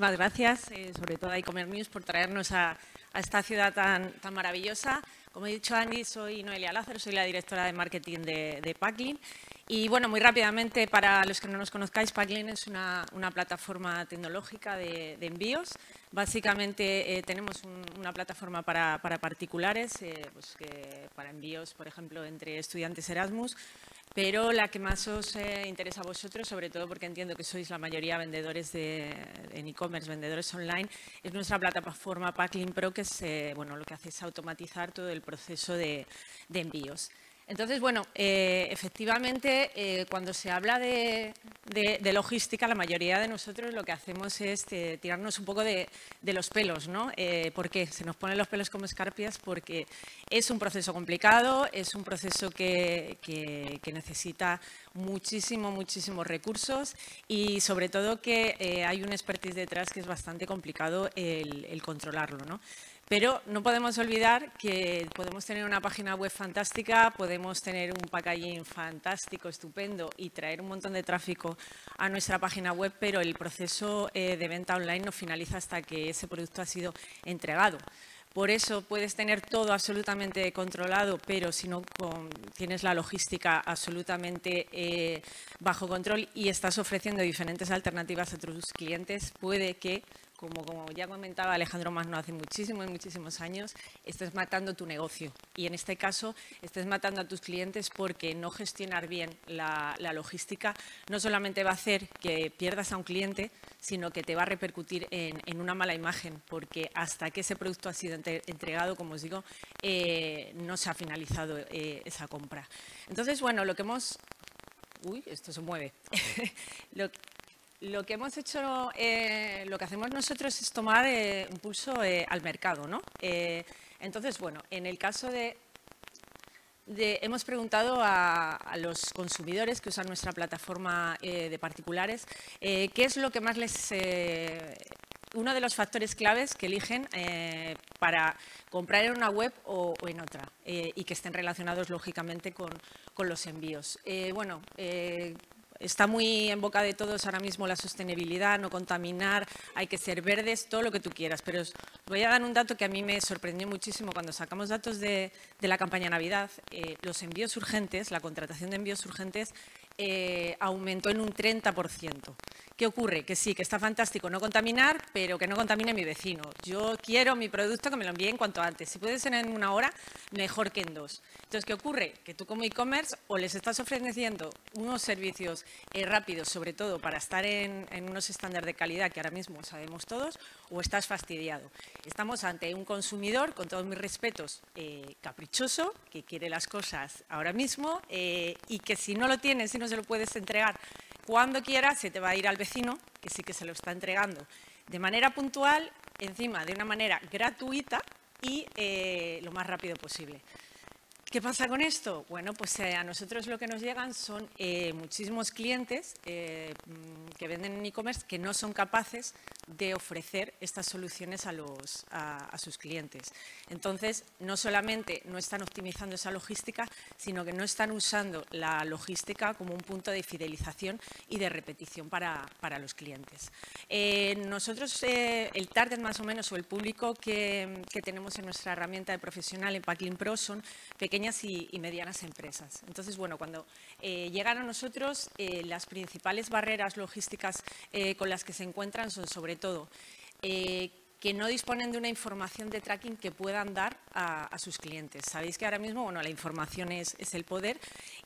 muchísimas gracias, eh, sobre todo a iCommerce News, por traernos a, esta ciudad tan, tan, maravillosa. Como he dicho Andy, soy Noelia Lázaro, soy la directora de marketing de, de Packlin. Y bueno, muy rápidamente, para los que no nos conozcáis, Packlin es una, plataforma tecnológica de, envíos. Básicamente eh, tenemos una plataforma para, particulares, eh, pues para envíos, por ejemplo, entre estudiantes Erasmus, pero la que más os eh, interesa a vosotros, sobre todo porque entiendo que sois la mayoría vendedores de, en e-commerce, vendedores online, es nuestra plataforma Packlin Pro, que bueno, lo que hace es automatizar todo el proceso de envíos. Entonces, bueno, eh, efectivamente, eh, cuando se habla de, logística, la mayoría de nosotros lo que hacemos es eh, tirarnos un poco de, los pelos, ¿no? ¿Por qué? Se nos ponen los pelos como escarpias porque es un proceso complicado, es un proceso que, necesita muchísimo, muchísimos recursos y sobre todo que hay un expertise detrás que es bastante complicado el, el controlarlo, ¿no? Pero no podemos olvidar que podemos tener una página web fantástica, podemos tener un packaging fantástico, estupendo y traer un montón de tráfico a nuestra página web, pero el proceso eh, de venta online no finaliza hasta que ese producto ha sido entregado. Por eso puedes tener todo absolutamente controlado, pero si no tienes la logística absolutamente eh, bajo control y estás ofreciendo diferentes alternativas a tus clientes, puede que como, ya comentaba Alejandro Magno hace muchísimos, muchísimos años, estés matando tu negocio. Y en este caso, estés matando a tus clientes porque no gestionar bien la, logística no solamente va a hacer que pierdas a un cliente, sino que te va a repercutir en, una mala imagen, porque hasta que ese producto ha sido entregado, como os digo, eh, no se ha finalizado eh, esa compra. Entonces, bueno, lo que hemos Uy, esto se mueve. Lo que hemos hecho, eh, lo que hacemos nosotros es tomar eh, un pulso eh, al mercado, ¿no? entonces, bueno, en el caso de, hemos preguntado a, los consumidores que usan nuestra plataforma de particulares qué es lo que más les uno de los factores claves que eligen para comprar en una web o, en otra y que estén relacionados lógicamente con, con los envíos. bueno, Está muy en boca de todos ahora mismo la sostenibilidad, no contaminar, hay que ser verdes, todo lo que tú quieras. Pero os voy a dar un dato que a mí me sorprendió muchísimo cuando sacamos datos de, la campaña Navidad. Eh, los envíos urgentes, la contratación de envíos urgentes eh, aumentó en un 30%. ¿Qué ocurre? Que sí, que está fantástico no contaminar, pero que no contamine mi vecino. Yo quiero mi producto que me lo envíen cuanto antes. Si puede ser en una hora, mejor que en dos. Entonces, ¿qué ocurre? Que tú como e-commerce o les estás ofreciendo unos servicios eh, rápidos, sobre todo para estar en, unos estándares de calidad que ahora mismo sabemos todos, o estás fastidiado. Estamos ante un consumidor, con todos mis respetos, eh, caprichoso, que quiere las cosas ahora mismo y que si no lo tienes, si no se lo puedes entregar cuando quieras, se te va a ir al vecino, que sí que se lo está entregando de manera puntual, encima de una manera gratuita y eh, lo más rápido posible. ¿Qué pasa con esto? Bueno, pues eh, a nosotros lo que nos llegan son eh, muchísimos clientes mm, que venden en e-commerce que no son capaces de ofrecer estas soluciones a, sus clientes. Entonces, no solamente no están optimizando esa logística, sino que no están usando la logística como un punto de fidelización y de repetición para, los clientes. Eh, nosotros, eh, el target más o menos, o el público que, tenemos en nuestra herramienta de profesional en Packlin Pro son pequeñas y, medianas empresas. Entonces, bueno, cuando eh, llegan a nosotros, las principales barreras logísticas con las que se encuentran son sobre todo, eh, que no disponen de una información de tracking que puedan dar a, sus clientes. Sabéis que ahora mismo bueno, la información es, el poder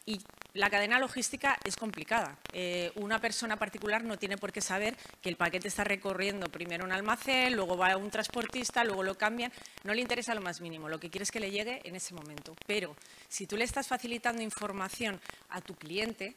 y la cadena logística es complicada. Eh, una persona particular no tiene por qué saber que el paquete está recorriendo primero un almacén, luego va a un transportista, luego lo cambian. No le interesa lo más mínimo, lo que quiere es que le llegue en ese momento. Pero si tú le estás facilitando información a tu cliente,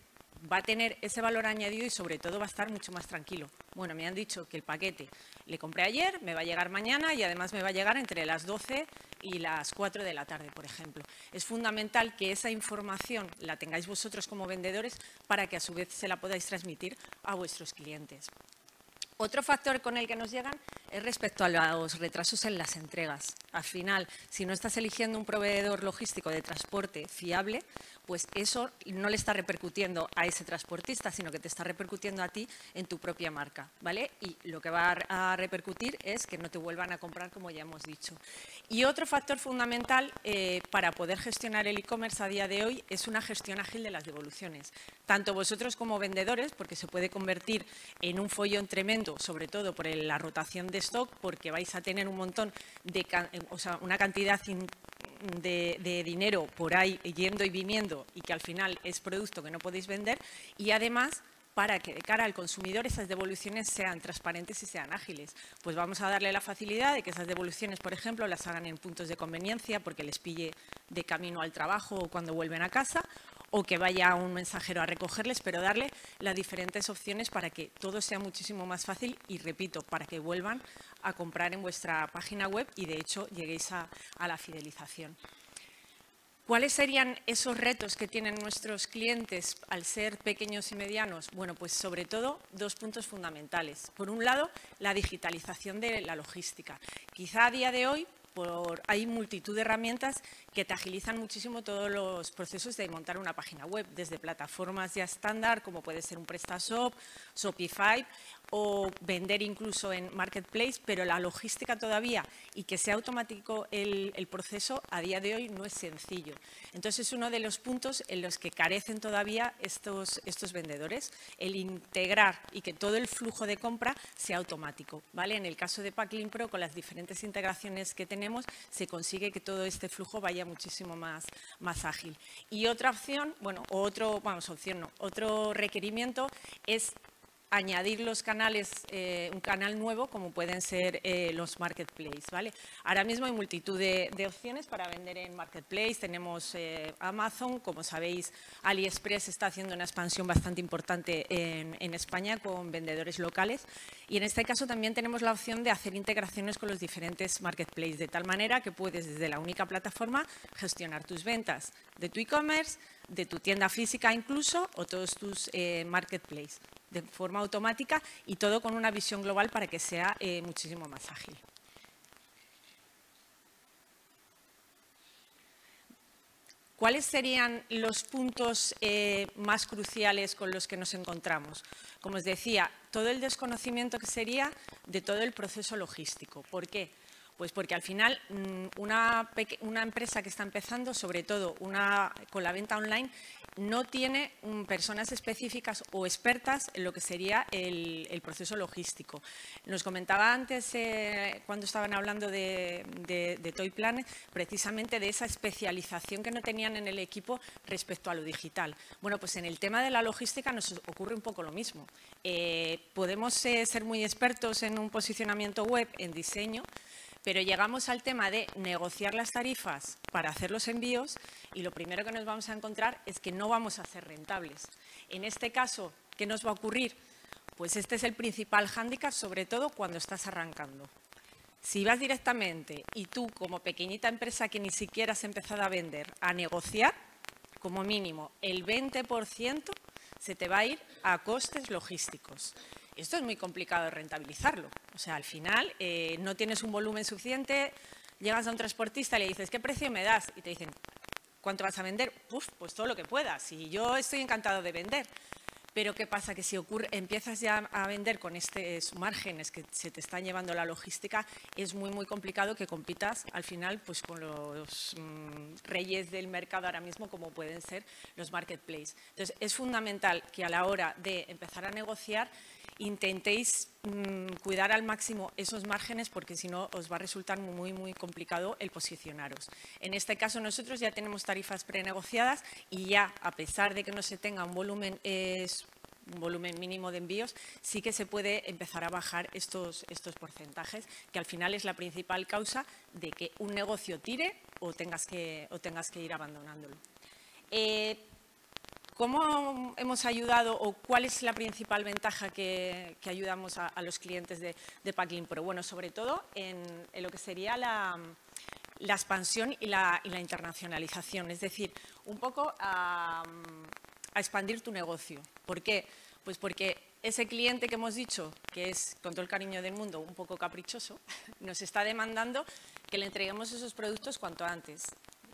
va a tener ese valor añadido y sobre todo va a estar mucho más tranquilo. Bueno, me han dicho que el paquete le compré ayer, me va a llegar mañana y además me va a llegar entre las 12 y las 4 de la tarde, por ejemplo. Es fundamental que esa información la tengáis vosotros como vendedores para que a su vez se la podáis transmitir a vuestros clientes. Otro factor con el que nos llegan es respecto a los retrasos en las entregas. Al final, si no estás eligiendo un proveedor logístico de transporte fiable, pues eso no le está repercutiendo a ese transportista, sino que te está repercutiendo a ti en tu propia marca, ¿vale? Y lo que va a repercutir es que no te vuelvan a comprar, como ya hemos dicho. Y otro factor fundamental eh, para poder gestionar el e-commerce a día de hoy es una gestión ágil de las devoluciones. Tanto vosotros como vendedores, porque se puede convertir en un follón tremendo, sobre todo por la rotación de stock, porque vais a tener un montón de, o sea, una cantidad de, dinero por ahí yendo y viniendo y que al final es producto que no podéis vender y además para que de cara al consumidor esas devoluciones sean transparentes y sean ágiles. Pues vamos a darle la facilidad de que esas devoluciones, por ejemplo, las hagan en puntos de conveniencia porque les pille de camino al trabajo o cuando vuelven a casa o que vaya un mensajero a recogerles, pero darle las diferentes opciones para que todo sea muchísimo más fácil y, repito, para que vuelvan a comprar en vuestra página web y, de hecho, lleguéis a, la fidelización. ¿Cuáles serían esos retos que tienen nuestros clientes al ser pequeños y medianos? Bueno, pues sobre todo dos puntos fundamentales. Por un lado, la digitalización de la logística. Quizá a día de hoy hay multitud de herramientas que te agilizan muchísimo todos los procesos de montar una página web, desde plataformas ya estándar, como puede ser un PrestaShop, Shopify, o vender incluso en Marketplace, pero la logística todavía y que sea automático el, proceso a día de hoy no es sencillo. Entonces es uno de los puntos en los que carecen todavía estos, estos vendedores, el integrar y que todo el flujo de compra sea automático. ¿vale? En el caso de Packlink Pro, con las diferentes integraciones que tenemos, se consigue que todo este flujo vaya muchísimo más, más ágil. Y otra opción, bueno, otro, vamos, opción no, otro requerimiento es añadir los canales, eh, un canal nuevo como pueden ser eh, los marketplaces. ¿vale? Ahora mismo hay multitud de, opciones para vender en marketplace. Tenemos eh, Amazon, como sabéis, AliExpress está haciendo una expansión bastante importante en, en, España con vendedores locales. Y en este caso también tenemos la opción de hacer integraciones con los diferentes marketplaces, de tal manera que puedes desde la única plataforma gestionar tus ventas de tu e-commerce, de tu tienda física incluso o todos tus marketplaces de forma automática y todo con una visión global para que sea eh, muchísimo más ágil. ¿Cuáles serían los puntos eh, más cruciales con los que nos encontramos? Como os decía, todo el desconocimiento que sería de todo el proceso logístico. ¿Por qué? Pues porque al final mm, una, empresa que está empezando, sobre todo una, con la venta online, no tiene mm, personas específicas o expertas en lo que sería el, proceso logístico. Nos comentaba antes, eh, cuando estaban hablando de, de, Toy Planet, precisamente de esa especialización que no tenían en el equipo respecto a lo digital. Bueno, pues en el tema de la logística nos ocurre un poco lo mismo. Eh, podemos eh, ser muy expertos en un posicionamiento web, en diseño, pero llegamos al tema de negociar las tarifas para hacer los envíos y lo primero que nos vamos a encontrar es que no vamos a ser rentables. En este caso, ¿qué nos va a ocurrir? Pues este es el principal hándicap, sobre todo cuando estás arrancando. Si vas directamente y tú, como pequeñita empresa que ni siquiera has empezado a vender, a negociar, como mínimo el 20% se te va a ir a costes logísticos. Esto es muy complicado de rentabilizarlo. O sea, al final eh, no tienes un volumen suficiente, llegas a un transportista y le dices, ¿qué precio me das? Y te dicen, ¿cuánto vas a vender? pues todo lo que puedas. Y yo estoy encantado de vender. Pero ¿qué pasa? Que si ocurre, empiezas ya a vender con estos márgenes que se te están llevando la logística, es muy, muy complicado que compitas al final pues, con los mm, reyes del mercado ahora mismo, como pueden ser los marketplaces. Entonces, es fundamental que a la hora de empezar a negociar intentéis mm, cuidar al máximo esos márgenes porque si no os va a resultar muy, muy complicado el posicionaros. En este caso nosotros ya tenemos tarifas prenegociadas y ya, a pesar de que no se tenga un volumen, un volumen mínimo de envíos, sí que se puede empezar a bajar estos, estos porcentajes, que al final es la principal causa de que un negocio tire o tengas que, o tengas que ir abandonándolo. Eh, ¿Cómo hemos ayudado o cuál es la principal ventaja que, ayudamos a, los clientes de, de Pro? Bueno, sobre todo en, lo que sería la, expansión y la, internacionalización, es decir, un poco a, expandir tu negocio. ¿Por qué? Pues porque ese cliente que hemos dicho, que es con todo el cariño del mundo un poco caprichoso, nos está demandando que le entreguemos esos productos cuanto antes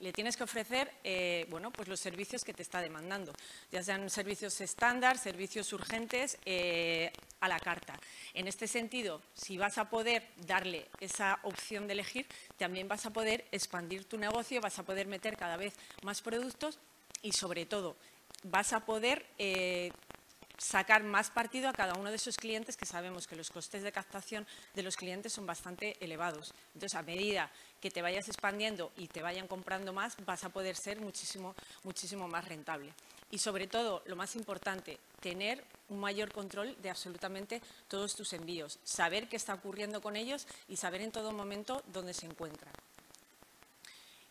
le tienes que ofrecer eh, bueno, pues los servicios que te está demandando, ya sean servicios estándar, servicios urgentes, eh, a la carta. En este sentido, si vas a poder darle esa opción de elegir, también vas a poder expandir tu negocio, vas a poder meter cada vez más productos y, sobre todo, vas a poder eh, sacar más partido a cada uno de esos clientes que sabemos que los costes de captación de los clientes son bastante elevados. Entonces, a medida que te vayas expandiendo y te vayan comprando más, vas a poder ser muchísimo, muchísimo más rentable. Y sobre todo, lo más importante, tener un mayor control de absolutamente todos tus envíos, saber qué está ocurriendo con ellos y saber en todo momento dónde se encuentran.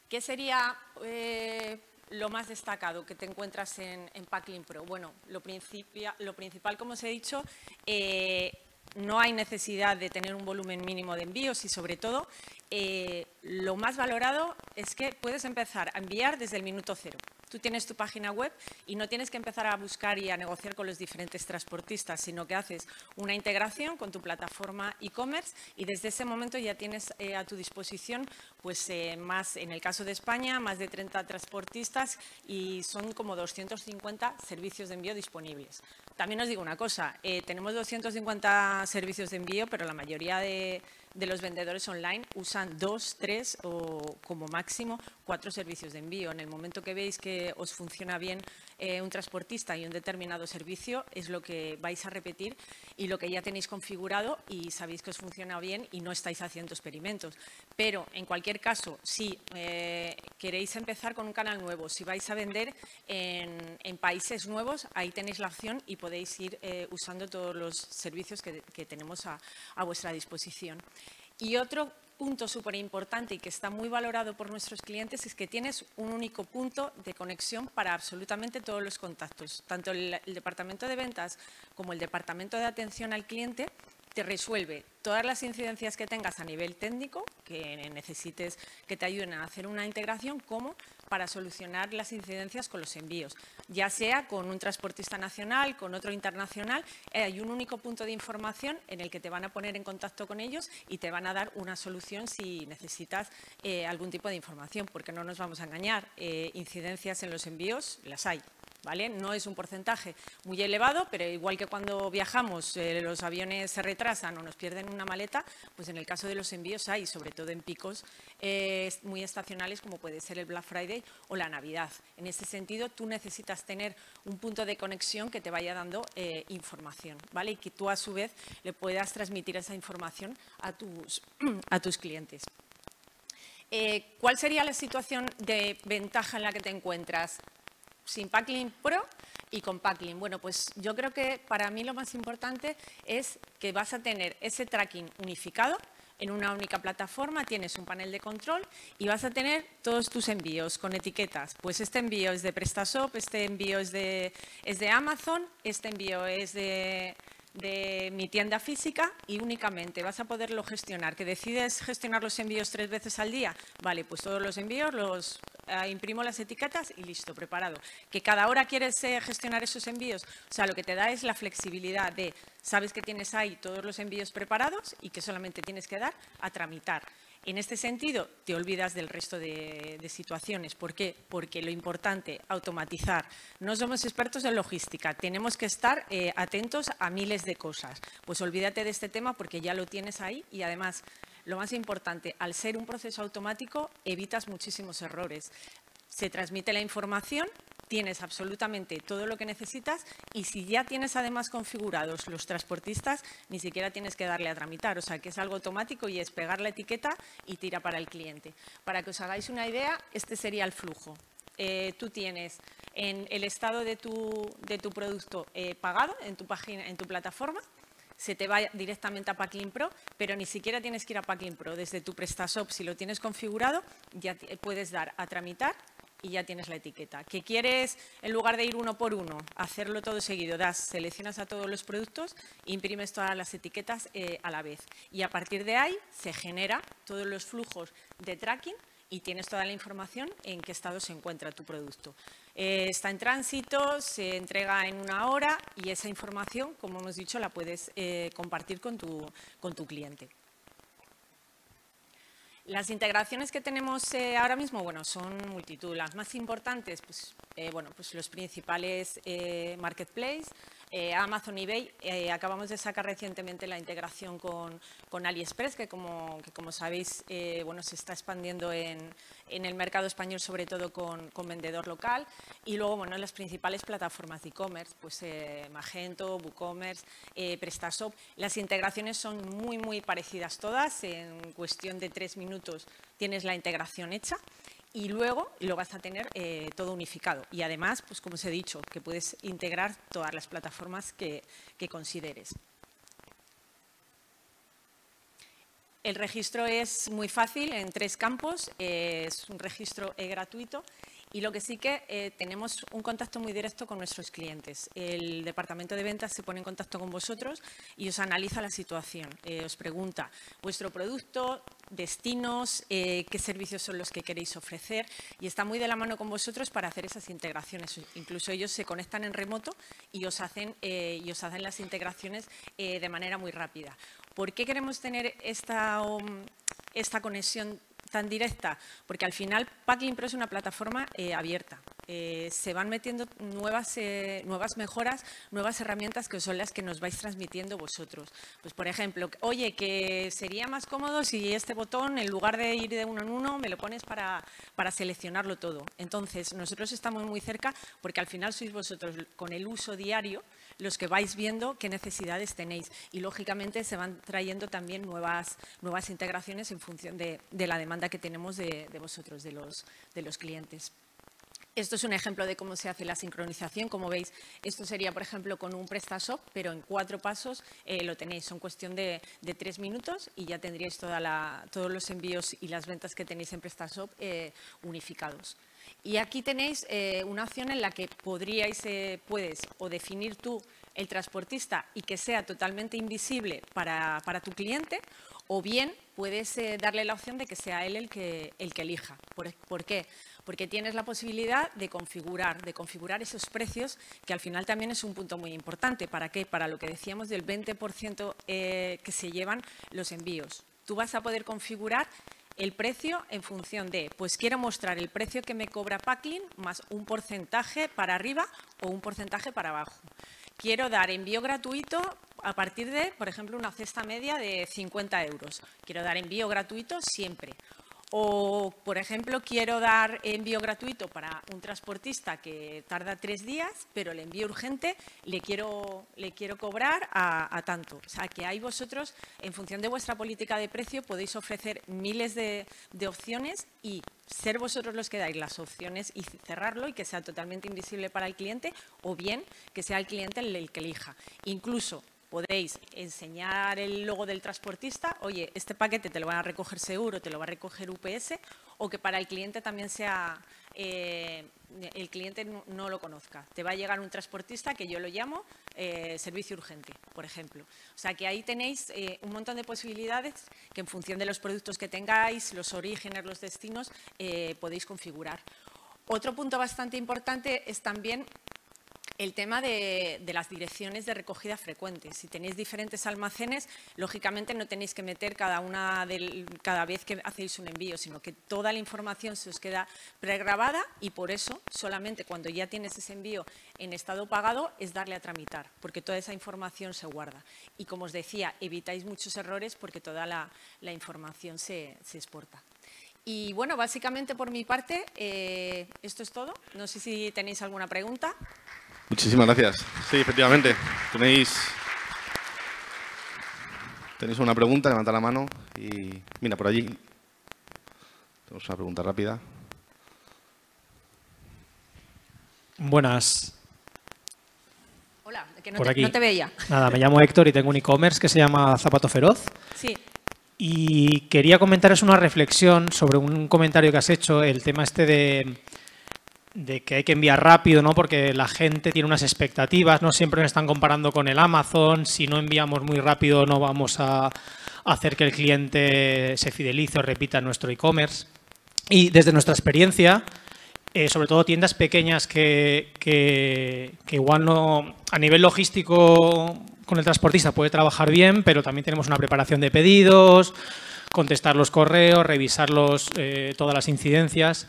¿Qué sería eh, lo más destacado que te encuentras en, en Packlin Pro? Bueno, lo, principal, como os he dicho, eh, no hay necesidad de tener un volumen mínimo de envíos y, sobre todo, eh, lo más valorado es que puedes empezar a enviar desde el minuto cero. Tú tienes tu página web y no tienes que empezar a buscar y a negociar con los diferentes transportistas, sino que haces una integración con tu plataforma e-commerce y desde ese momento ya tienes eh, a tu disposición, pues eh, más, en el caso de España, más de 30 transportistas y son como 250 servicios de envío disponibles. También os digo una cosa, tenemos 250 servicios de envío, pero la mayoría de de los vendedores online usan dos, tres o como máximo cuatro servicios de envío. En el momento que veis que os funciona bien eh, un transportista y un determinado servicio, es lo que vais a repetir y lo que ya tenéis configurado y sabéis que os funciona bien y no estáis haciendo experimentos. Pero, en cualquier caso, si eh, queréis empezar con un canal nuevo, si vais a vender en, países nuevos, ahí tenéis la opción y podéis ir eh, usando todos los servicios que, tenemos a vuestra disposición. Y otro punto súper importante y que está muy valorado por nuestros clientes es que tienes un único punto de conexión para absolutamente todos los contactos. Tanto el, departamento de ventas como el departamento de atención al cliente te resuelve todas las incidencias que tengas a nivel técnico, que necesites que te ayuden a hacer una integración, como para solucionar las incidencias con los envíos, ya sea con un transportista nacional, con otro internacional, eh, hay un único punto de información en el que te van a poner en contacto con ellos y te van a dar una solución si necesitas eh, algún tipo de información, porque no nos vamos a engañar, eh, incidencias en los envíos las hay. No es un porcentaje muy elevado, pero igual que cuando viajamos los aviones se retrasan o nos pierden una maleta, pues en el caso de los envíos hay, sobre todo en picos muy estacionales como puede ser el Black Friday o la Navidad. En ese sentido, tú necesitas tener un punto de conexión que te vaya dando eh, información, ¿vale? Y que tú a su vez le puedas transmitir esa información a tus, a tus clientes. Eh, ¿Cuál sería la situación de ventaja en la que te encuentras sin Packlin Pro y con Packlin? Bueno, pues yo creo que para mí lo más importante es que vas a tener ese tracking unificado, en una única plataforma tienes un panel de control y vas a tener todos tus envíos con etiquetas. Pues este envío es de PrestaShop, este envío es de, es de Amazon, este envío es de, de mi tienda física y únicamente vas a poderlo gestionar. ¿Que decides gestionar los envíos tres veces al día? Vale, pues todos los envíos los imprimo las etiquetas y listo, preparado. ¿Que cada hora quieres eh, gestionar esos envíos? O sea, lo que te da es la flexibilidad de, sabes que tienes ahí todos los envíos preparados y que solamente tienes que dar a tramitar. En este sentido, te olvidas del resto de, situaciones. ¿Por qué? Porque lo importante, automatizar. No somos expertos en logística, tenemos que estar eh, atentos a miles de cosas. Pues olvídate de este tema porque ya lo tienes ahí y además, lo más importante, al ser un proceso automático, evitas muchísimos errores. Se transmite la información tienes absolutamente todo lo que necesitas y si ya tienes además configurados los transportistas, ni siquiera tienes que darle a tramitar, o sea que es algo automático y es pegar la etiqueta y tira para el cliente. Para que os hagáis una idea, este sería el flujo. Eh, tú tienes en el estado de tu, de tu producto eh, pagado en tu, página, en tu plataforma, se te va directamente a Packlin Pro, pero ni siquiera tienes que ir a Packlin Pro. Desde tu PrestaShop, si lo tienes configurado, ya puedes dar a tramitar y ya tienes la etiqueta. ¿Que quieres, en lugar de ir uno por uno, hacerlo todo seguido? Das, seleccionas a todos los productos, imprimes todas las etiquetas eh, a la vez. Y a partir de ahí se genera todos los flujos de tracking y tienes toda la información en qué estado se encuentra tu producto. Eh, está en tránsito, se entrega en una hora y esa información, como hemos dicho, la puedes eh, compartir con tu, con tu cliente. Las integraciones que tenemos eh, ahora mismo, bueno, son multitud. Las más importantes, pues, bueno, pues los principales marketplaces, eh, Amazon y eBay, eh, acabamos de sacar recientemente la integración con, AliExpress, que como, sabéis eh, bueno, se está expandiendo en, el mercado español, sobre todo con, vendedor local. Y luego bueno, las principales plataformas de e-commerce, pues Magento, WooCommerce, PrestaShop. Las integraciones son muy, muy parecidas todas. En cuestión de tres minutos tienes la integración hecha y luego lo vas a tener eh, todo unificado. Y además, pues como os he dicho, que puedes integrar todas las plataformas que, consideres. El registro es muy fácil en tres campos. es un registro gratuito y lo que sí que eh, tenemos un contacto muy directo con nuestros clientes. El departamento de ventas se pone en contacto con vosotros y os analiza la situación. Eh, os pregunta vuestro producto, destinos, eh, qué servicios son los que queréis ofrecer y está muy de la mano con vosotros para hacer esas integraciones. Incluso ellos se conectan en remoto y os hacen, y os hacen las integraciones de manera muy rápida. ¿Por qué queremos tener esta, um, esta conexión tan directa? Porque al final Packlink Pro es una plataforma eh, abierta. Eh, se van metiendo nuevas, eh, nuevas mejoras, nuevas herramientas que son las que nos vais transmitiendo vosotros. Pues, por ejemplo, oye, que sería más cómodo si este botón, en lugar de ir de uno en uno, me lo pones para, para seleccionarlo todo. Entonces, nosotros estamos muy cerca porque al final sois vosotros con el uso diario los que vais viendo qué necesidades tenéis. Y, lógicamente, se van trayendo también nuevas, nuevas integraciones en función de, la demanda que tenemos de, vosotros, de los, de los clientes. Esto es un ejemplo de cómo se hace la sincronización. Como veis, esto sería, por ejemplo, con un PrestaShop, pero en cuatro pasos eh, lo tenéis. Son cuestión de, tres minutos y ya tendríais todos los envíos y las ventas que tenéis en PrestaShop eh, unificados. Y aquí tenéis eh, una opción en la que podríais, puedes o definir tú el transportista y que sea totalmente invisible para, tu cliente, o bien puedes eh, darle la opción de que sea él el que, el que elija. ¿Por, qué? Porque tienes la posibilidad de configurar, de configurar esos precios, que al final también es un punto muy importante. ¿Para qué? Para lo que decíamos del 20% que se llevan los envíos. Tú vas a poder configurar el precio en función de, pues quiero mostrar el precio que me cobra Packlin más un porcentaje para arriba o un porcentaje para abajo. Quiero dar envío gratuito a partir de, por ejemplo, una cesta media de 50 euros. Quiero dar envío gratuito siempre. O, por ejemplo, quiero dar envío gratuito para un transportista que tarda tres días, pero el envío urgente le quiero, le quiero cobrar a, tanto. O sea, que hay vosotros, en función de vuestra política de precio, podéis ofrecer miles de, de opciones y ser vosotros los que dais las opciones y cerrarlo y que sea totalmente invisible para el cliente o bien que sea el cliente el que elija. Incluso podéis enseñar el logo del transportista, oye, este paquete te lo van a recoger seguro, te lo va a recoger UPS, o que para el cliente también sea, eh, el cliente no, lo conozca. Te va a llegar un transportista que yo lo llamo eh, servicio urgente, por ejemplo. O sea que ahí tenéis eh, un montón de posibilidades que en función de los productos que tengáis, los orígenes, los destinos, podéis configurar. Otro punto bastante importante es también el tema de, las direcciones de recogida frecuentes. Si tenéis diferentes almacenes, lógicamente no tenéis que meter cada una cada vez que hacéis un envío, sino que toda la información se os queda pregrabada y por eso solamente cuando ya tienes ese envío en estado pagado es darle a tramitar, porque toda esa información se guarda. Y como os decía, evitáis muchos errores porque toda la, información se, exporta. Y bueno, básicamente por mi parte, eh, esto es todo. No sé si tenéis alguna pregunta. Muchísimas gracias. Sí, efectivamente. Tenéis, tenéis una pregunta, levanta la mano y mira, por allí. Tenemos una pregunta rápida. Buenas. Hola, que no, te, no te veía. Nada, me llamo Héctor y tengo un e-commerce que se llama Zapato Feroz. Sí. Y quería comentaros una reflexión sobre un comentario que has hecho, el tema este de de que hay que enviar rápido, ¿no? Porque la gente tiene unas expectativas, ¿no? Siempre nos están comparando con el Amazon, si no enviamos muy rápido no vamos a hacer que el cliente se fidelice o repita nuestro e-commerce. Y desde nuestra experiencia, eh, sobre todo tiendas pequeñas que, que, igual no, a nivel logístico con el transportista puede trabajar bien, pero también tenemos una preparación de pedidos, contestar los correos, revisar eh, todas las incidencias.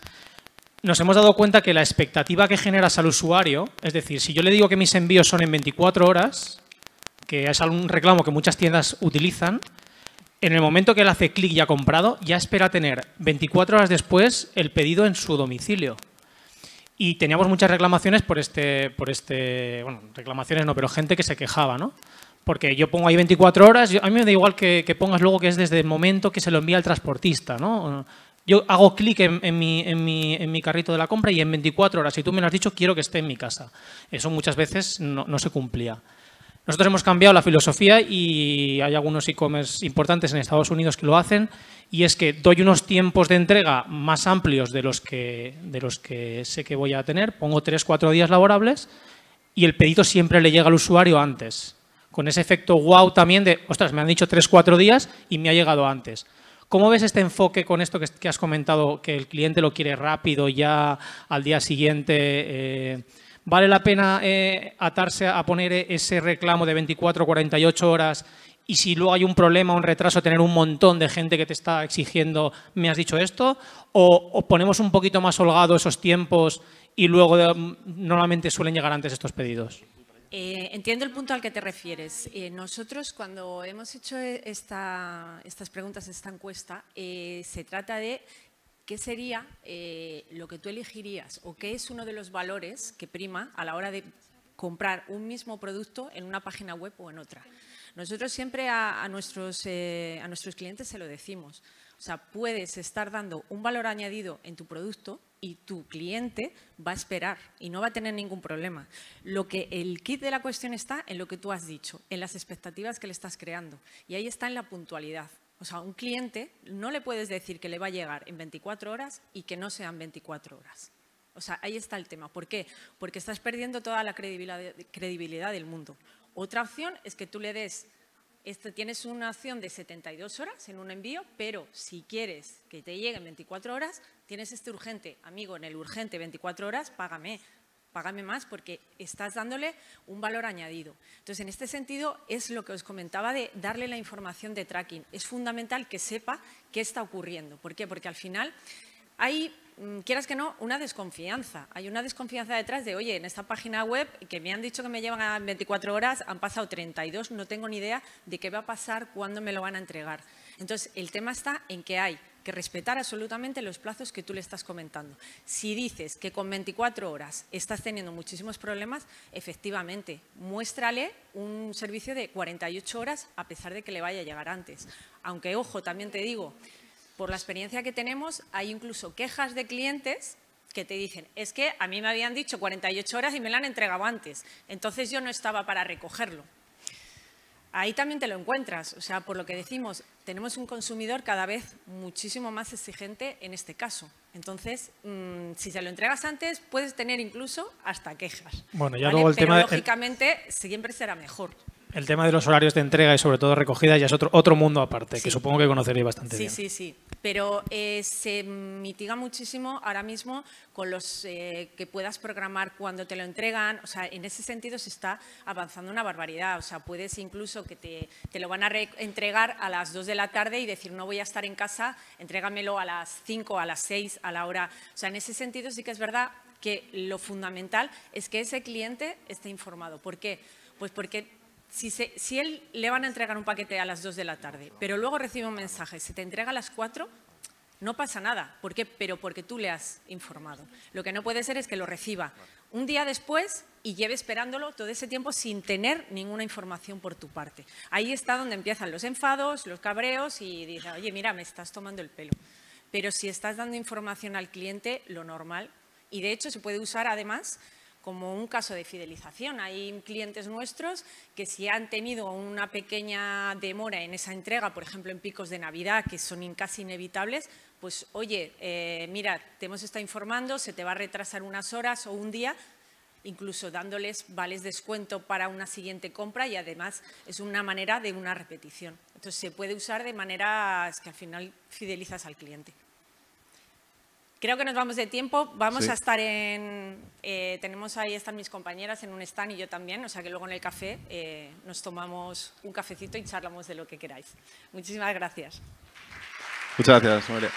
Nos hemos dado cuenta que la expectativa que generas al usuario, es decir, si yo le digo que mis envíos son en 24 horas, que es un reclamo que muchas tiendas utilizan, en el momento que él hace clic y ha comprado, ya espera tener 24 horas después el pedido en su domicilio. Y teníamos muchas reclamaciones por este, por este, bueno, reclamaciones no, pero gente que se quejaba, ¿no? Porque yo pongo ahí 24 horas, a mí me da igual que, pongas luego que es desde el momento que se lo envía el transportista, ¿no? Yo hago clic en, mi, carrito de la compra y en 24 horas, si tú me lo has dicho, quiero que esté en mi casa. Eso muchas veces no se cumplía. Nosotros hemos cambiado la filosofía y hay algunos e-commerce importantes en Estados Unidos que lo hacen y es que doy unos tiempos de entrega más amplios de los que, de los que sé que voy a tener, pongo 3-4 días laborables y el pedido siempre le llega al usuario antes. Con ese efecto wow también de, ostras, me han dicho 3-4 días y me ha llegado antes. ¿Cómo ves este enfoque con esto que, has comentado, que el cliente lo quiere rápido, ya al día siguiente? Eh, ¿Vale la pena eh, atarse a poner ese reclamo de 24 o 48 horas y si luego hay un problema, un retraso, tener un montón de gente que te está exigiendo, me has dicho esto? ¿O, ponemos un poquito más holgado esos tiempos y luego mm, normalmente suelen llegar antes estos pedidos? Eh, entiendo el punto al que te refieres. Eh, nosotros cuando hemos hecho estas preguntas, esta encuesta, se trata de ¿qué sería eh, lo que tú elegirías o qué es uno de los valores que prima a la hora de comprar un mismo producto en una página web o en otra? Nosotros siempre a, nuestros, eh, a nuestros clientes se lo decimos. O sea, puedes estar dando un valor añadido en tu producto y tu cliente va a esperar y no va a tener ningún problema. Lo que el kit de la cuestión está en lo que tú has dicho, en las expectativas que le estás creando. Y ahí está en la puntualidad. O sea, a un cliente no le puedes decir que le va a llegar en 24 horas y que no sean 24 horas. O sea, ahí está el tema. ¿Por qué? Porque estás perdiendo toda la credibilidad, del mundo. Otra opción es que tú le des, este, tienes una opción de 72 horas en un envío, pero si quieres que te llegue en 24 horas, tienes este urgente. Amigo, en el urgente 24 horas, págame págame más porque estás dándole un valor añadido. Entonces, en este sentido, es lo que os comentaba de darle la información de tracking. Es fundamental que sepa qué está ocurriendo. ¿Por qué? Porque al final hay, quieras que no, una desconfianza. Hay una desconfianza detrás de, oye, en esta página web que me han dicho que me llevan a 24 horas, han pasado 32, no tengo ni idea de qué va a pasar, cuándo me lo van a entregar. Entonces, el tema está en que hay que respetar absolutamente los plazos que tú le estás comentando. Si dices que con 24 horas estás teniendo muchísimos problemas, efectivamente, muéstrale un servicio de 48 horas a pesar de que le vaya a llegar antes. Aunque, ojo, también te digo, por la experiencia que tenemos, hay incluso quejas de clientes que te dicen, es que a mí me habían dicho 48 horas y me la han entregado antes, entonces yo no estaba para recogerlo ahí también te lo encuentras. O sea, por lo que decimos, tenemos un consumidor cada vez muchísimo más exigente en este caso. Entonces, mm, si se lo entregas antes, puedes tener incluso hasta quejas. Bueno, ya luego el tema... lógicamente, siempre será mejor. El tema de los horarios de entrega y sobre todo recogida ya es otro, otro mundo aparte, que supongo que conoceréis bastante bien. Sí, sí, sí. Pero eh, se mitiga muchísimo ahora mismo con los eh, que puedas programar cuando te lo entregan. O sea, en ese sentido se está avanzando una barbaridad. O sea, puedes incluso que te, te lo van a entregar a las 2 de la tarde y decir no voy a estar en casa, entrégamelo a las 5, a las 6, a la hora. O sea, en ese sentido sí que es verdad que lo fundamental es que ese cliente esté informado. ¿Por qué? Pues porque si, él le van a entregar un paquete a las 2 de la tarde, pero luego recibe un mensaje, se te entrega a las 4, no pasa nada. ¿Por qué? Pero porque tú le has informado. Lo que no puede ser es que lo reciba un día después y lleve esperándolo todo ese tiempo sin tener ninguna información por tu parte. Ahí está donde empiezan los enfados, los cabreos y dice, oye, mira, me estás tomando el pelo. Pero si estás dando información al cliente, lo normal, y de hecho se puede usar además como un caso de fidelización. Hay clientes nuestros que si han tenido una pequeña demora en esa entrega, por ejemplo en picos de Navidad, que son casi inevitables, pues oye, eh, mira, te hemos estado informando, se te va a retrasar unas horas o un día, incluso dándoles vales descuento para una siguiente compra y además es una manera de una repetición. Entonces se puede usar de manera que al final fidelizas al cliente. Creo que nos vamos de tiempo. Vamos Sí. a estar en... eh, tenemos ahí, están mis compañeras en un stand y yo también. O sea que luego en el café eh, nos tomamos un cafecito y charlamos de lo que queráis. Muchísimas gracias. Muchas gracias, María.